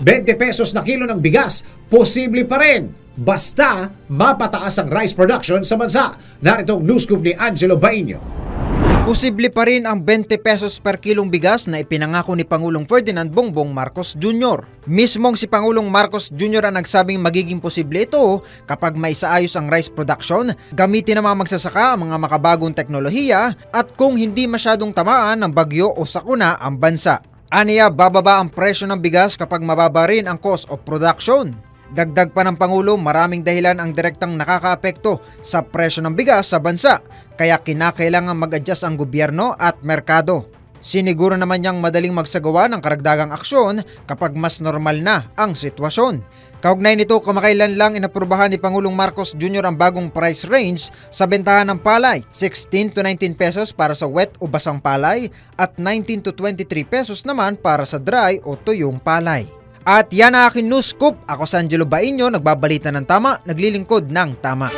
20 pesos na kilo ng bigas, posible pa rin. Basta mapataas ang rice production sa bansa. Narito ang news scoop ni Angelo Baino. Posible pa rin ang 20 pesos per kilong bigas na ipinangako ni Pangulong Ferdinand Bongbong Marcos Jr. Mismong si Pangulong Marcos Jr. ang nagsabing magiging posible ito kapag may saayos ang rice production, gamitin ng mga magsasaka ang mga makabagong teknolohiya at kung hindi masyadong tamaan ng bagyo o sakuna ang bansa. Aniya, bababa ang presyo ng bigas kapag mababa rin ang cost of production. Dagdag pa ng Pangulo, maraming dahilan ang direktang nakakaapekto sa presyo ng bigas sa bansa, kaya kinakailangan mag-adjust ang gobyerno at merkado. Siniguro naman niyang madaling magsagawa ng karagdagang aksyon kapag mas normal na ang sitwasyon. Kaugnay nito, kamakailan lang inaprubahan ni Pangulong Marcos Jr. ang bagong price range sa bentahan ng palay, 16 to 19 pesos para sa wet o basang palay at 19 to 23 pesos naman para sa dry o tuyong palay. At yan ang aking news scoop. Ako si Angelo Bainyo, nagbabalita ng tama, naglilingkod ng tama.